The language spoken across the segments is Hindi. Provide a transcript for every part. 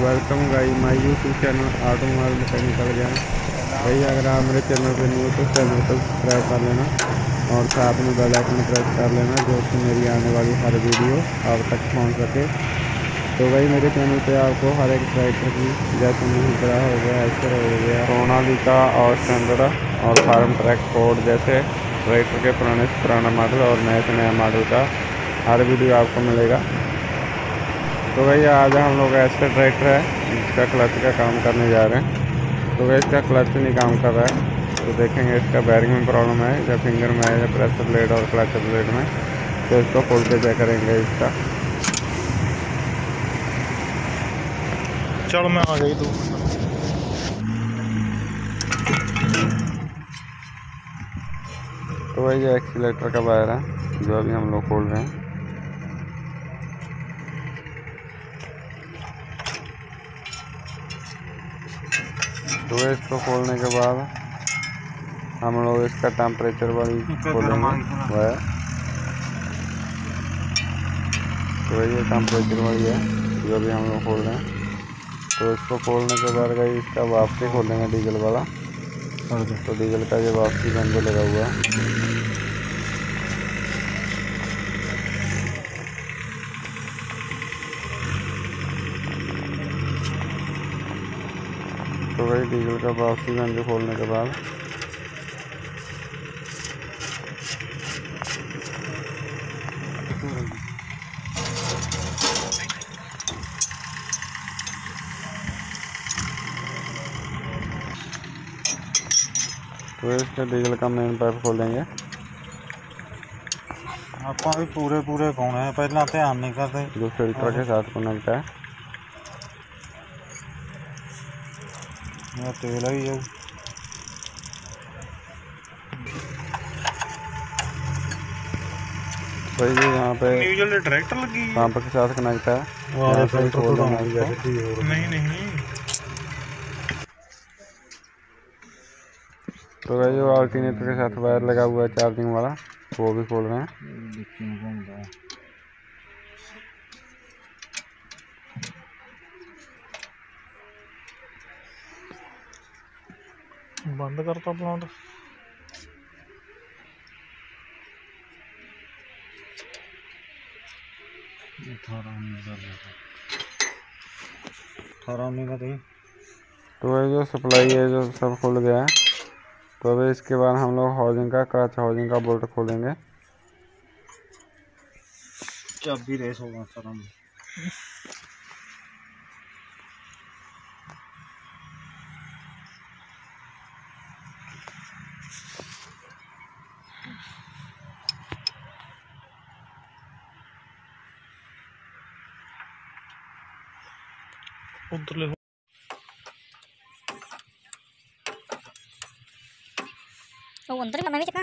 Welcome guys my YouTube channel automobile mechanical ज्ञान भाई, अगर आप मेरे चैनल पर न्यू तो चैनल को सब्सक्राइब कर लेना और साथ में बेल आइकन प्रेस कर लेना, जो कि मेरी आने वाली हर वीडियो आप तक पहुँच सके। तो भाई, मेरे चैनल पे आपको हर एक ट्रैक्टर की जैसे महिंद्रा हो गया ऐसर हो गया, सोनालिका और स्टैंडर्ड और फार्म ट्रैक फोर्ड जैसे ट्रैक्टर के पुराने, पुराना मॉडल और नए से नया मॉडल का हर वीडियो आपको मिलेगा। तो भाई आज हम लोग ऐसे ट्रैक्टर है जिसका क्लच का काम करने जा रहे हैं। तो भाई इसका क्लच नहीं काम कर रहा है। तो देखेंगे इसका बैरिंग में प्रॉब्लम है या फिंगर में है या प्रेशर प्लेट और क्लच प्लेट में। तो इसको खोल के चेक करेंगे इसका। चलो मैं आ गई तू तो भाई ये एक्सीटर का वायर है जो अभी हम लोग खोल रहे हैं। तो इसको खोलने के बाद हम लोग इसका टेम्परेचर वाली खोलेंगे। वायर तो ये टेम्परेचर वाली है जो भी हम लोग खोल रहे हैं। तो इसको खोलने के बाद गई इसका वापसी खोलेंगे डीजल वाला तो डीजल का ये वापसी बंद लगा हुआ। है तो भाई डीजल का वापसी गंज खोलने के बाद तो इसका डीजल का मेन पाइप खोलेंगे ਆਪਾਂ ਵੀ ਪੂਰੇ ਪੂਰੇ ਪਾਉਣੇ ਆ ਪਹਿਲਾਂ ਧਿਆਨ ਨਹੀਂ ਕਰਦੇ जो फिल्टर के साथ कनेक्ट है यहाँ तेल आई है भाई ये यहाँ पे न्यूजल ट्रैक्टर लगी है। पंप के साथ कनेक्ट है? यहाँ से छोड़ देना नहीं नहीं। तो भाई जो अल्टरनेटर के साथ वायर लगा हुआ है चार्जिंग वाला वो भी खोल रहे हैं। बंद करता प्लांट तो ये तो जो सप्लाई है जो सब खुल गया है तो अभी इसके बाद हम लोग हाउसिंग का कांच हाउसिंग का बोल्ट खोलेंगे। चाबी रेस होगा सर हम। उतरले ओ अंदर में मैं चक्का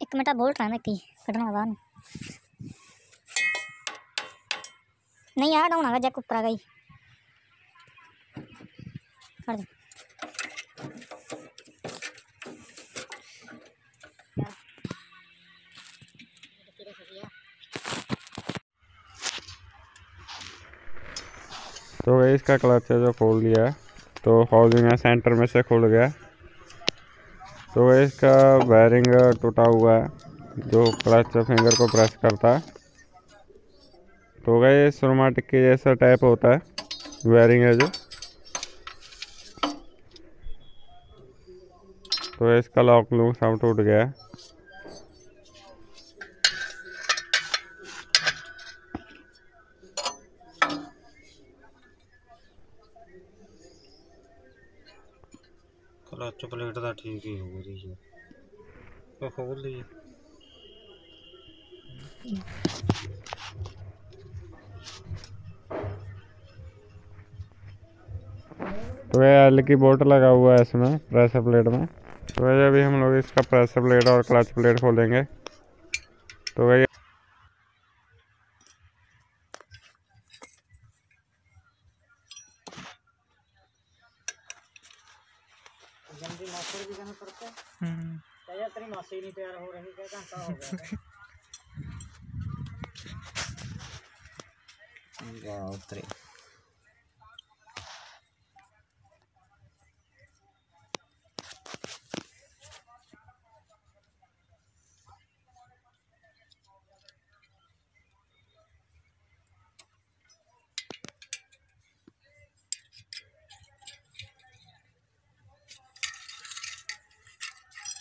एक मिनट बोल रहा ना मोटर मैं की कटना बाद नहीं आ डाउन आ गया जैक उपरा गई तो भाई इसका क्लच है जो खोल लिया है। तो हाउसिंग है सेंटर में से खुल गया। तो भाई इसका वायरिंग टूटा हुआ है, जो क्लच फिंगर को प्रेस करता है। तो भाई सोमाटिक के जैसा टाइप होता है वायरिंग है जो। तो इसका लॉक लूक सब टूट गया है। ਕਲਚ ਪਲੇਟ ਦਾ ਠੀਕ ਹੀ ਹੋ ਰਹੀ ਹੈ ਉਹ ਖੋਲ ਲਈ तो ये एल की बोल्ट लगा हुआ है इसमें प्रेशर प्लेट में तो ये अभी हम लोग इसका प्रेशर प्लेट और क्लच प्लेट खोलेंगे तो भाई मास्टर भी कहना पड़ता है ਹੂੰ। क्या यार तेरी मासी नहीं तैयार हो रही क्या घंटा हो गया क्या उतरे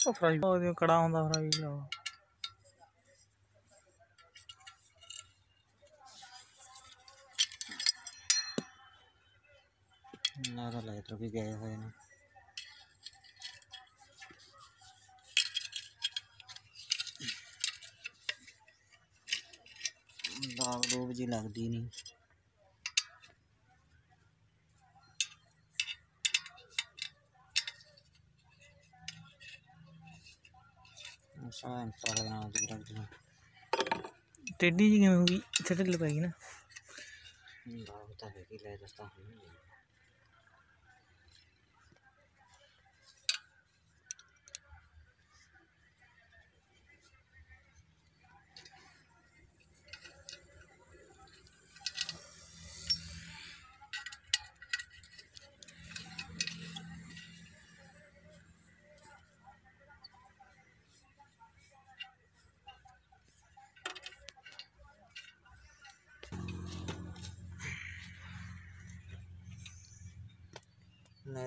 ਉਹ ਫਰਾਈ ਉਹ ਕੜਾ ਹੁੰਦਾ ਫਰਾਈ ਦਾ। ਨਾ ਤਾਂ ਲਾਈਟਰ ਵੀ ਗਏ ਹੋਏ ਨੇ। ਦਾਗ ਦੋਬ ਜੀ ਲੱਗਦੀ ਨਹੀਂ ਐਂ ਸਾਰਾ ਦਿਨ ਆਉਂਦੀ ਰਹਿੰਦੀ ਹੈ ਟੇਢੀ ਜਿਹੀ ਕਿਵੇਂ ਹੋ ਗਈ? ਇੱਥੇ ਢਿੱਲ ਪੈ ਗਈ ਨਾ। ਬਾਹਰ ਤਾਂ ਹੈਗੀ ਲੈ ਦੱਸਦਾ ਹੁਣ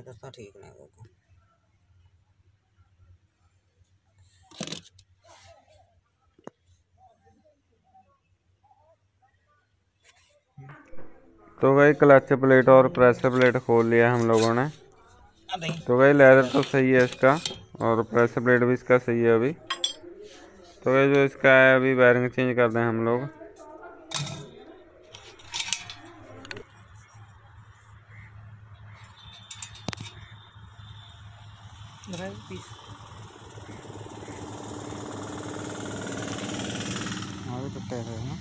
नहीं दस्ता ठीक नहीं होगा। तो गई क्लच प्लेट और प्रेशर प्लेट खोल लिया हम लोगों ने। तो गई लेदर तो सही है इसका और प्रेशर प्लेट भी इसका सही है अभी। तो गई जो इसका है अभी वायरिंग चेंज कर दें हम लोग। हाँ रहे हुए हैं।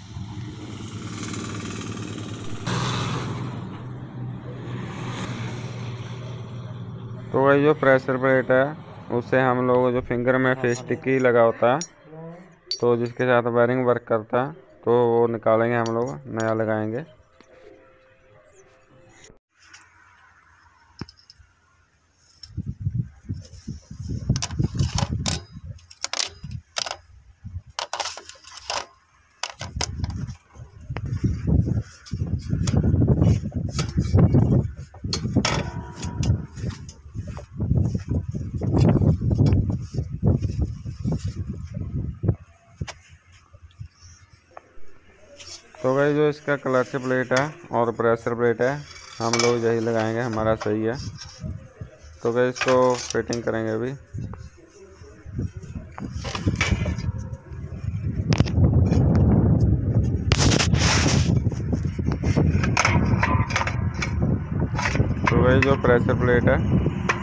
तो वही जो प्रेशर प्लेट है उससे हम लोग जो फिंगर में फेस ही। लगा होता है तो जिसके साथ वायरिंग वर्क करता है तो वो निकालेंगे हम लोग नया लगाएँगे। जो इसका क्लच प्लेट है और प्रेशर प्लेट है, हम लोग यही लगाएँगे, हमारा सही है। तो भाई इसको फिटिंग करेंगे अभी। तो भाई जो प्रेशर प्लेट है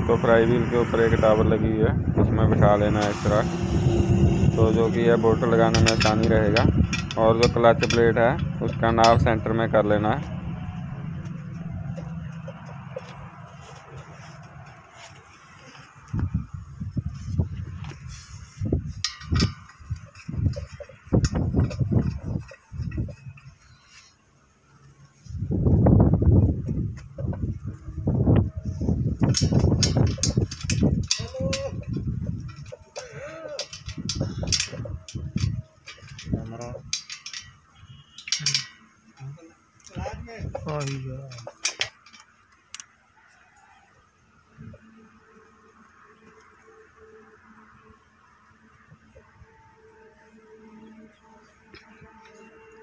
तो फ्राई व्हील के ऊपर एक टावर लगी हुई है, उसमें बिठा लेना है इस तरह। तो जो कि है बोल्ट लगाने में आसानी रहेगा। और जो क्लच प्लेट है उसका नाव सेंटर में कर लेना है।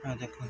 हाँ देखो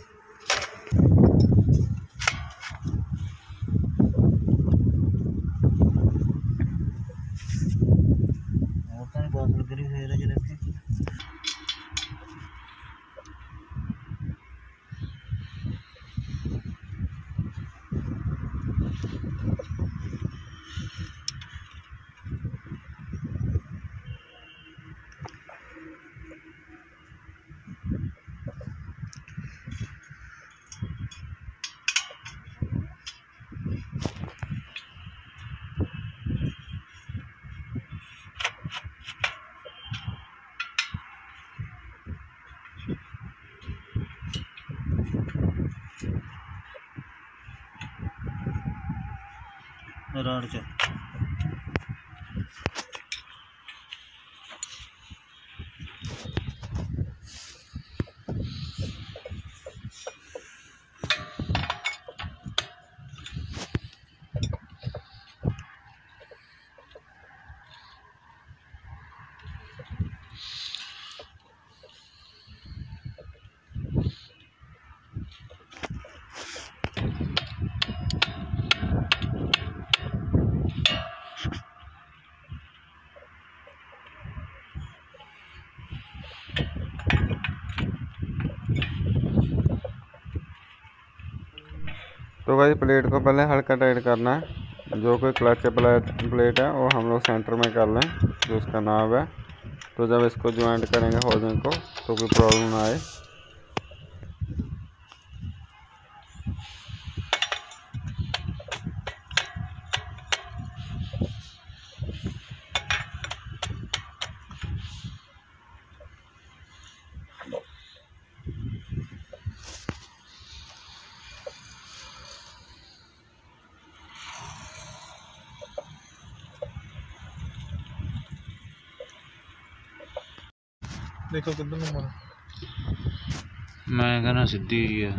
રણ છે. तो भाई प्लेट को पहले हल्का टाइट करना है। जो कोई क्लच प्लेट प्लेट है, वो हम लोग सेंटर में कर लें, जो उसका नाव है। तो जब इसको ज्वाइंट करेंगे होल्डिंग को तो कोई प्रॉब्लम ना आए। देखो कितना नंबर मैं कहना सिद्धि ही है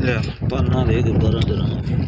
Yeah, but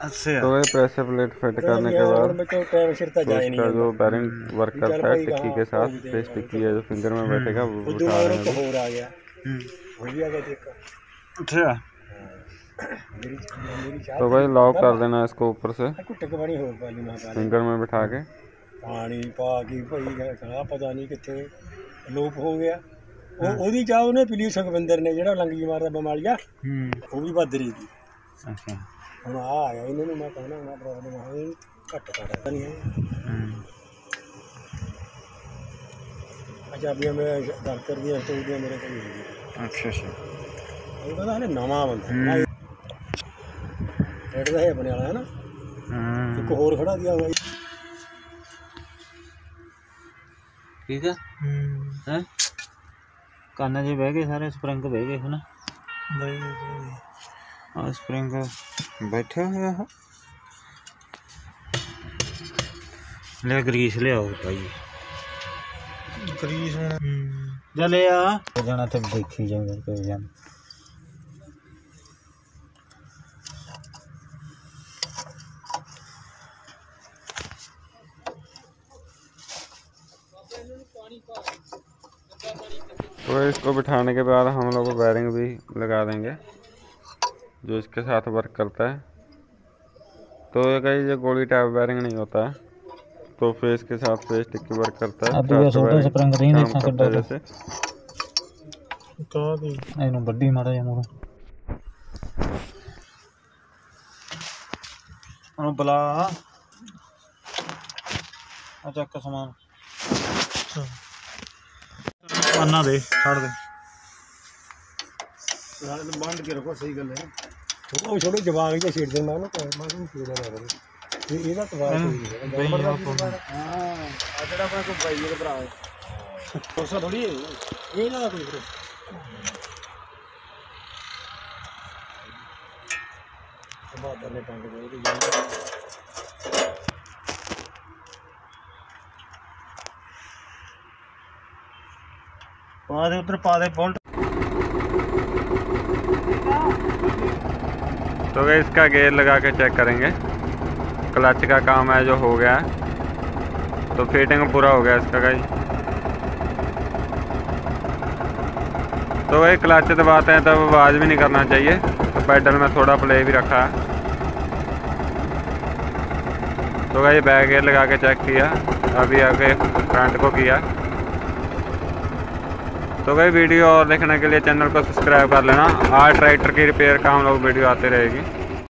ਅੱਛਾ तो भाई प्रेशर प्लेट फिट करने के ਗਿਆ बाद ਬੱਚੋ ਟਾਈਮ ਸਿਰ ਤਾਂ तो ਜਾਏ इसका नहीं जो बैरिंग वर्क करता है टिक्की के साथ फेस टिक्की है जो फिंगर में बैठेगा वो ਉਦੋਂ उठा ਬਾਅਦ रहे ਇੱਕ हैं ਹੋਰ ਆ ਗਿਆ ਹੂੰ ਹੁਣ ਵੀ ਆ ਗਿਆ ਇੱਕ ਅੱਛਾ ਮੇਰੀ ਮੇਰੀ ਚਾਹ तो भाई लॉक कर देना इसको ऊपर से ਘੁੱਟ ਕੇ ਬਣੀ ਹੋਰ ਪਾਲੀ ਮਾਂ ਪਾ ਲਈ। फिंगर में बिठा के ਪਾਣੀ ਪਾ ਕੇ ਭਈ ਖੜਾ ਪਤਾ ਨਹੀਂ ਕਿੱਥੇ ਲੋਪ ਹੋ ਗਿਆ ਉਹ ਉਹਦੀ ਚਾਹ ਉਹਨੇ ਪੀ ਲਈ ਸੁਖਵਿੰਦਰ ਨੇ ਜਿਹੜਾ ਲੰਗੀ ਮਾਰਦਾ ਬਿਮਾਰੀਆ ਹੂੰ ਉਹ ਵੀ ਭੱਦਰੀ ਦੀ ਅੱਛਾ ਹੁਣ ਆ ਆਇਆ ਇਹਨਾਂ ਨੂੰ ਮੈਂ ਕਹਿਣਾ ਨਾ ਪ੍ਰੋਬਲਮ ਆ ਇਹ ਘੱਟ ਘੱਟ ਨਹੀਂ ਹੈ ਹੂੰ। ਅੱਛਾ ਵੀ ਮੈਂ ਡਾਕਟਰ ਦੀ ਸਟੋਰ ਦੀ ਮੇਰੇ ਕੋਲ ਨਹੀਂ ਅੱਛਾ ਅੱਛਾ। ਉਹ ਕਹਿੰਦਾ ਹਲੇ ਨਵਾਂ ਬੰਦਾ ਹੈ। ਰੇਟ ਦਾ ਹੈ ਆਪਣੇ ਵਾਲਾ ਹੈ ਨਾ? ਹੂੰ। ਇੱਕ ਹੋਰ ਖੜਾ ਦਿਆ ਹੋਇਆ। ਠੀਕ ਆ? ਹੂੰ। ਹੈ? ਕੰਨ ਜੇ ਬਹਿ ਗਏ ਸਾਰੇ ਸਪਰਿੰਗ ਬਹਿ ਗਏ ਹਨਾ ਬਈ और स्प्रिंग बैठे हुए हैं। ले ग्रीस ले आओ भाई। ग्रीस चले हम्म, आ। जाना तब ही जाऊँगा कोई जान। तो इसको बिठाने के बाद हम लोग वायरिंग भी लगा देंगे। जो इसके साथ वर्क करता है। तो ये कहीं ये गोली टाइप वायरिंग नहीं होता है। तो फेस के साथ फेस टिक टिक्की वर्क करता है। जैसे। तो बड्डी मारा या मोरा बला। अच्छा का सामान। तो अन्ना दे छाड़ दे। तो बाँध के रखो सही गल है। ਉਹ ਛੋਟੇ ਜਵਾਗ ਜਿਹਾ ਛੇੜ ਦੇ ਮੈਂ ਉਹਨੂੰ ਕਹਿ ਮੈਂ ਉਹਨੂੰ ਛੇੜ ਇਹ ਇਹਦਾ ਤਵਾਰ ਕੋਈ ਨਹੀਂ ਹੈਗਾ ਜਾਨਵਰ ਦਾ ਕੀ ਤਵਾਰ? ਹੈ? ਆ ਜਿਹੜਾ ਆਪਣਾ ਕੋਈ ਬਾਈ ਦੇ ਭਰਾ ਭਰੋਸਾ ਥੋੜੀ ਹੈ। ਇਹ ਨਾ ਕੋਈ ਭਰੋਸਾ ਬਾਦਰ ਨੇ ਟੰਗ ਦੇ ਉਹਦੇ ਪਾ ਦੇ ਉਧਰ ਪਾ ਦੇ ਬੋਲਟ। तो गई इसका गेयर लगा के चेक करेंगे क्लच का काम है जो हो गया है तो फिटिंग पूरा हो गया इसका गई तो भाई क्लच दबाते हैं तब आवाज़ भी नहीं करना चाहिए तो पैडल में थोड़ा प्ले भी रखा है। तो भाई बैक गेयर लगा के चेक किया, अभी आगे फ्रंट को किया। तो भाई वीडियो और देखने के लिए चैनल को सब्सक्राइब कर लेना। आर्ट राइटर की रिपेयर का हम लोग वीडियो आते रहेगी।